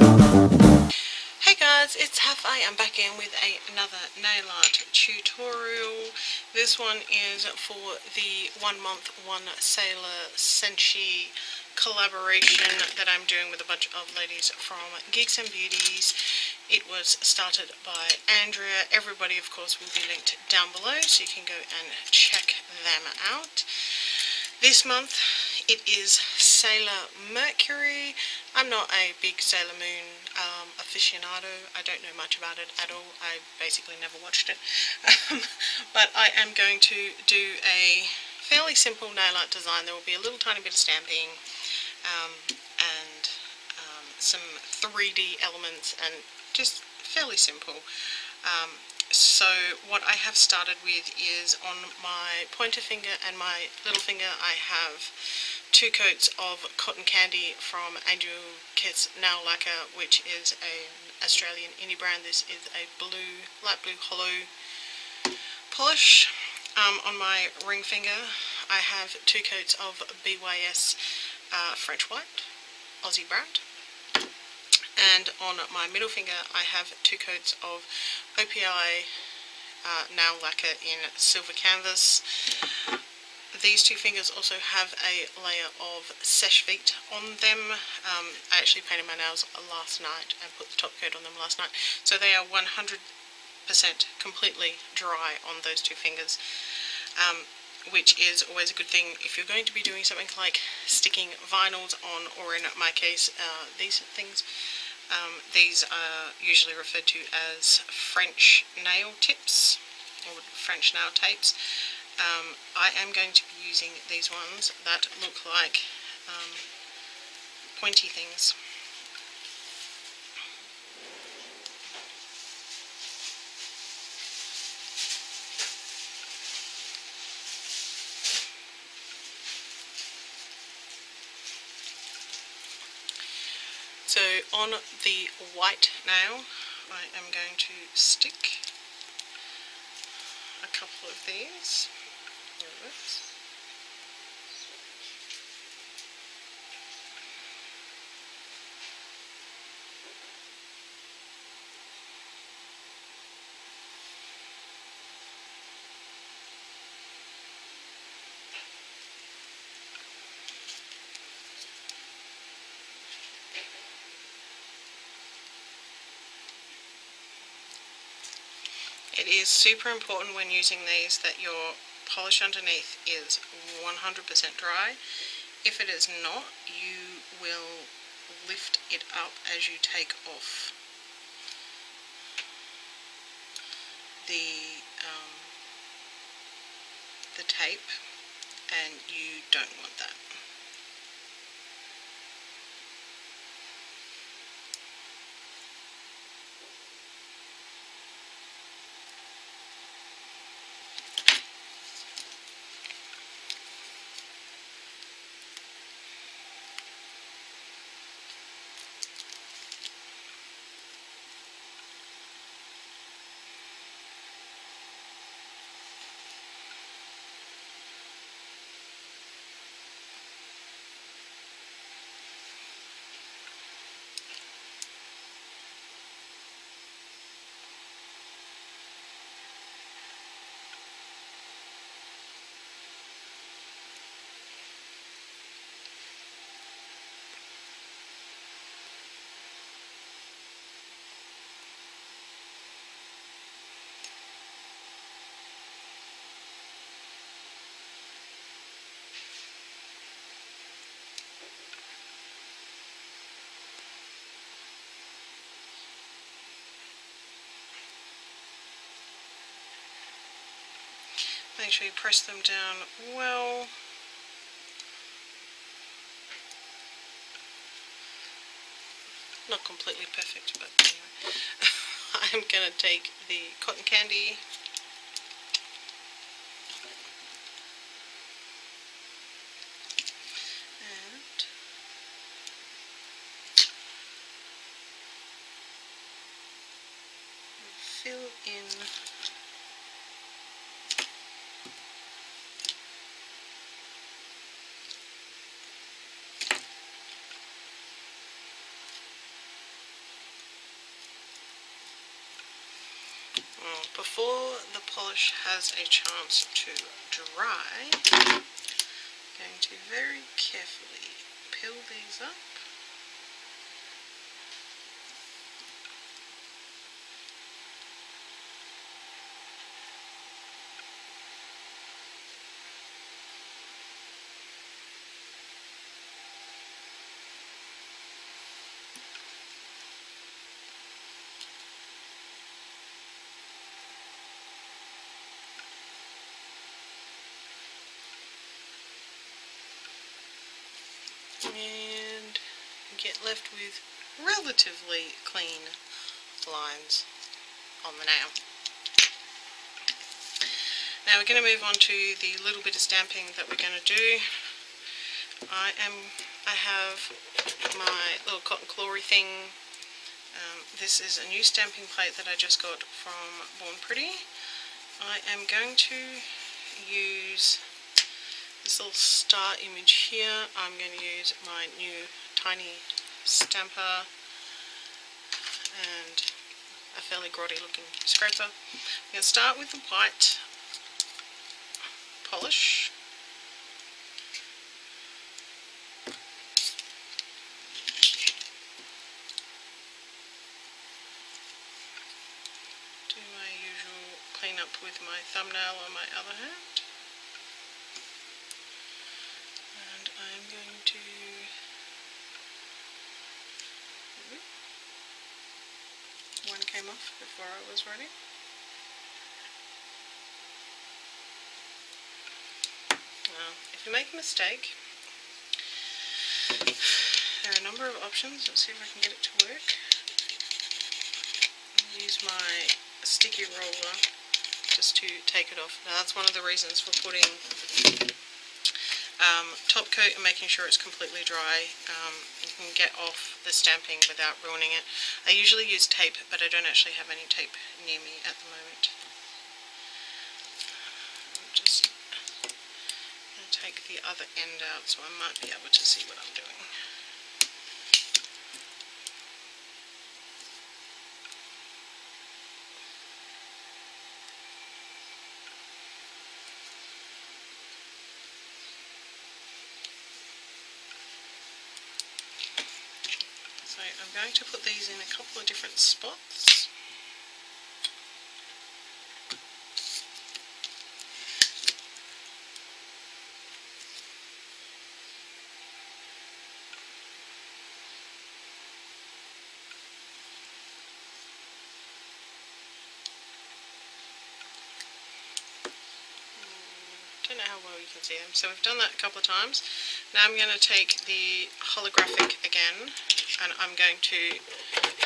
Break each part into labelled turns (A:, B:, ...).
A: Hey guys, it's Hafi. I'm back in with a, another nail art tutorial. This one is for the one month, one sailor senshi collaboration that I'm doing with a bunch of ladies from Geeks and Beauties. It was started by Andrea. Everybody, of course, will be linked down below so you can go and check them out. This month it is Sailor Mercury. I'm not a big Sailor Moon um, aficionado. I don't know much about it at all. I basically never watched it. Um, but I am going to do a fairly simple nail art design. There will be a little tiny bit of stamping um, and um, some 3D elements and just fairly simple. Um, so what I have started with is on my pointer finger and my little finger I have two coats of cotton candy from Angel Kiss Nail Lacquer which is an Australian indie brand. This is a blue, light blue holo polish. Um, on my ring finger I have two coats of BYS uh, French White, Aussie brand and on my middle finger I have two coats of OPI uh, nail lacquer in silver canvas. These two fingers also have a layer of Seche Vite on them. Um, I actually painted my nails last night and put the top coat on them last night. So they are 100% completely dry on those two fingers. Um, which is always a good thing if you're going to be doing something like sticking vinyls on, or in my case, uh, these things. Um, these are usually referred to as French nail tips or French nail tapes. Um, I am going to be using these ones that look like um, pointy things. So on the white nail I am going to stick a couple of these. It is super important when using these that your polish underneath is 100% dry. If it is not, you will lift it up as you take off the um, the tape and you don't want that. Make sure you press them down well. Not completely perfect, but anyway. I'm going to take the cotton candy and fill in before the polish has a chance to dry, I'm going to very carefully peel these up. And get left with relatively clean lines on the nail. Now we're going to move on to the little bit of stamping that we're going to do. I am, I have my little cotton clawy thing. Um, this is a new stamping plate that I just got from Born Pretty. I am going to use this little star image here, I'm going to use my new tiny stamper and a fairly grotty looking scraper. I'm going to start with the white polish. Do my usual clean up with my thumbnail on my other hand. Was. Now, if you make a mistake, there are a number of options. Let's see if I can get it to work. I'll use my sticky roller just to take it off. Now that's one of the reasons for putting um, top coat and making sure it's completely dry. Um, you can get off the stamping without ruining it. I usually use tape, but I don't actually have any tape near me at the moment. I'm just going to take the other end out so I might be able to see what I'm doing. I'm going to put these in a couple of different spots. don't know how well you can see them. So we've done that a couple of times. Now I'm going to take the holographic again and I'm going to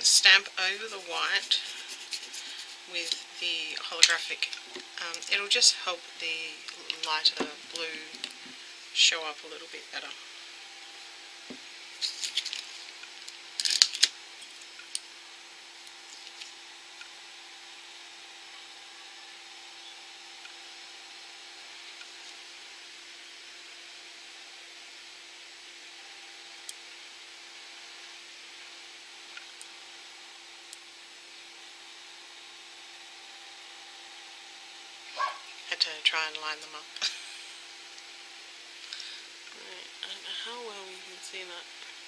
A: stamp over the white with the holographic. Um, it'll just help the lighter blue show up a little bit better. To try and line them up. right, I don't know how well you can see that.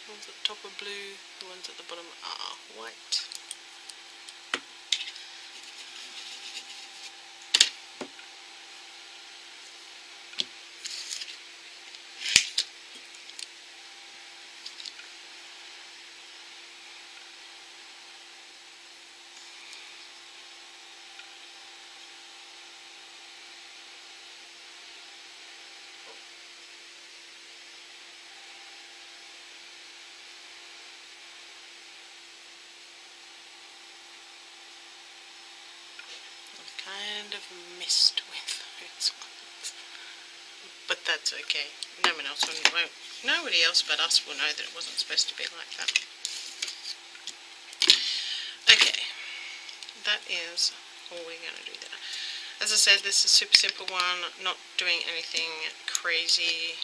A: The ones at the top are blue, the ones at the bottom are white. Messed with those ones. But that's okay. No one else will know. Nobody else but us will know that it wasn't supposed to be like that. Okay. That is all we're going to do there. As I said, this is a super simple one. Not doing anything crazy,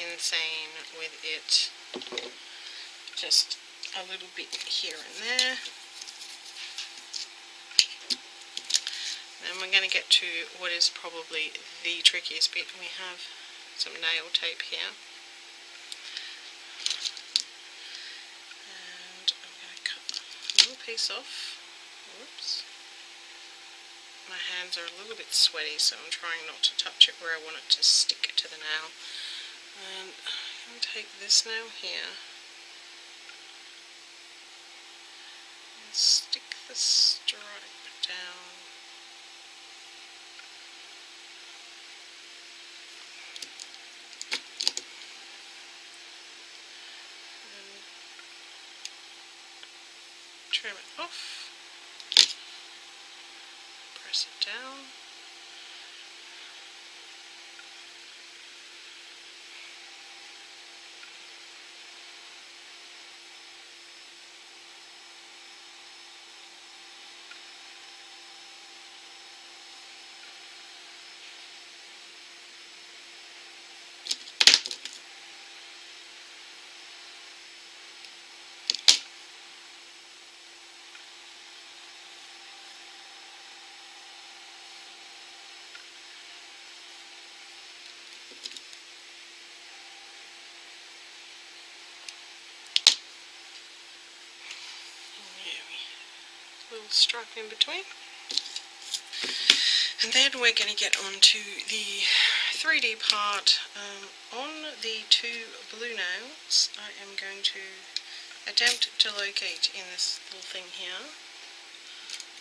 A: insane with it. Just a little bit here and there. And we're going to get to what is probably the trickiest bit. We have some nail tape here. And I'm going to cut a little piece off. Whoops. My hands are a little bit sweaty so I'm trying not to touch it where I want it to stick to the nail. And I'm going to take this nail here and stick the stripe down trim it off, press it down. Little stripe in between. And then we're going to get on to the 3D part. Um, on the two blue nails, I am going to attempt to locate in this little thing here.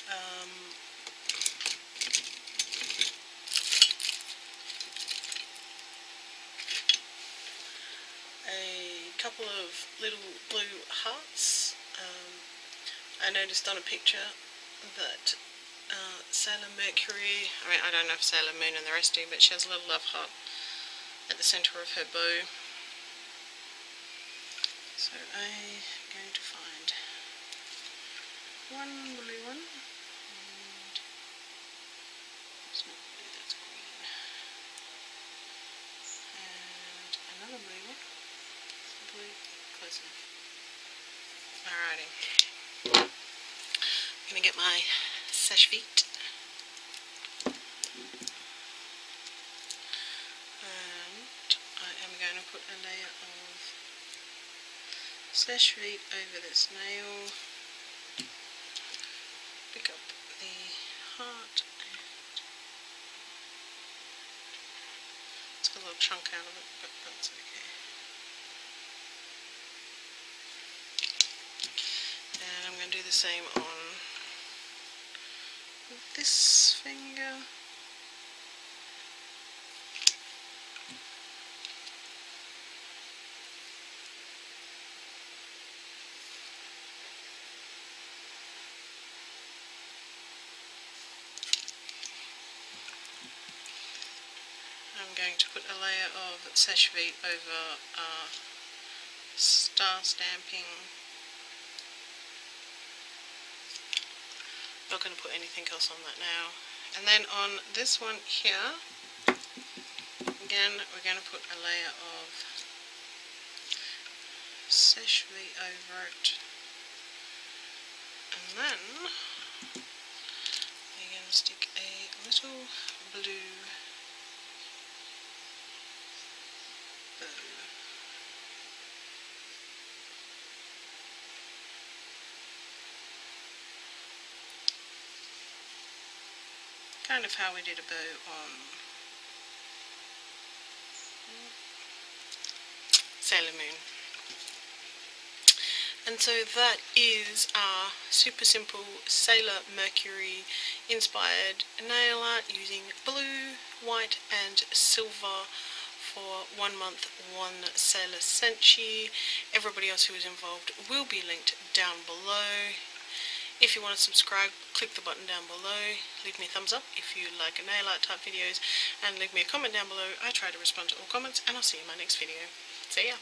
A: Um, a couple of little blue hearts. Um, I noticed on a picture that uh, Sailor Mercury, I mean I don't know if Sailor Moon and the rest do, but she has a little love heart at the centre of her bow. So I'm going to find one blue one, and it's not blue, that's green, and another blue one, blue, close enough. Alrighty to get my seche vite. And I am going to put a layer of seche vite over this nail. Pick up the heart. It's got a little chunk out of it, but that's okay. And I'm going to do the same on this finger. I'm going to put a layer of Seche Vite over uh, star stamping not going to put anything else on that now. And then on this one here, again, we're going to put a layer of Seche over it. And then we're going to stick a little blue kind of how we did a bow on um, Sailor Moon. And so that is our super simple Sailor Mercury inspired nail art using blue, white and silver for one month, one Sailor Senshi. Everybody else who was involved will be linked down below. If you want to subscribe, click the button down below. Leave me a thumbs up if you like nail art type videos. And leave me a comment down below. I try to respond to all comments and I'll see you in my next video. See ya!